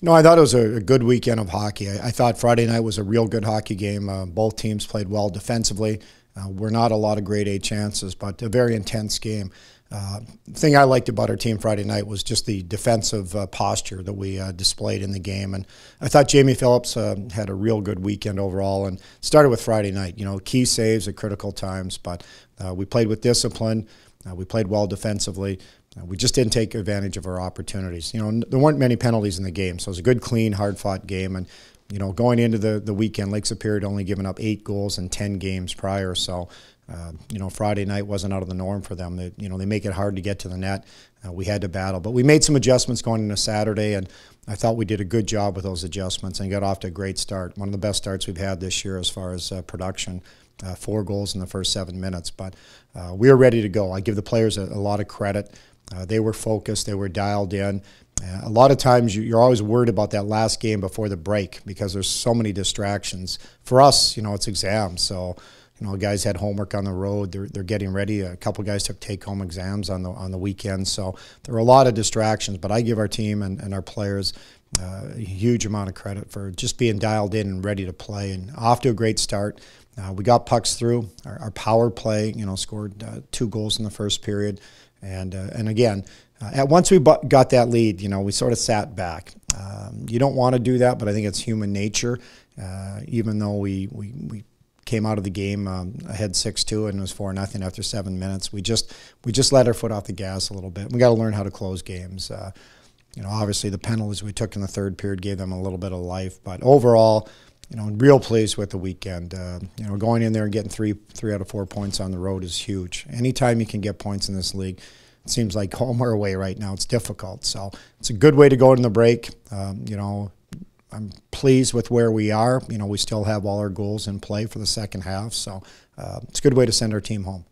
No, I thought it was a, good weekend of hockey. I, I, thought Friday night was a real good hockey game. Uh, both teams played well defensively. Uh, we're not a lot of grade A chances, but a very intense game. Uh, the thing I liked about our team Friday night was just the defensive uh, posture that we uh, displayed in the game, and I thought Jamie Phillips uh, had a real good weekend overall. And started with Friday night, you know, key saves at critical times, but uh, we played with discipline. Uh, we played well defensively. Uh, we just didn't take advantage of our opportunities. You know, there weren't many penalties in the game, so it was a good, clean, hard-fought game. And you know, going into the the weekend, Lake Superior had only given up eight goals in ten games prior. So, uh, you know, Friday night wasn't out of the norm for them. They, you know, they make it hard to get to the net. Uh, we had to battle, but we made some adjustments going into Saturday, and I thought we did a good job with those adjustments and got off to a great start. One of the best starts we've had this year as far as uh, production uh, four goals in the first seven minutes. But uh, we were ready to go. I give the players a, a lot of credit. Uh, they were focused, they were dialed in. A lot of times you, are always worried about that last game before the break because there's so many distractions. For us, you know, it's exams, so you know, guys had homework on the road. They're, they're getting ready. A couple guys took take-home exams on the on the weekend, so there were a lot of distractions. But I give our team and, and our players uh, a huge amount of credit for just being dialed in and ready to play and off to a great start. Uh, we got pucks through. Our, our, power play, you know, scored uh, two goals in the first period, and uh, and again, at once we got that lead, you know, we sort of sat back. Um, you don't want to do that, but I think it's human nature. Uh, even though we, we, we came out of the game um, ahead six two and it was four nothing after seven minutes, we just we just let our foot off the gas a little bit. We got to learn how to close games. Uh, you know, obviously the penalties we took in the third period gave them a little bit of life, but overall you know, real pleased with the weekend. Uh, you know, going in there and getting three three out of four points on the road is huge. Anytime you can get points in this league, it seems like home or away right now, it's difficult. So it's a good way to go in the break. Um, you know, I'm pleased with where we are. You know, we still have all our goals in play for the second half, so uh, it's a good way to send our team home.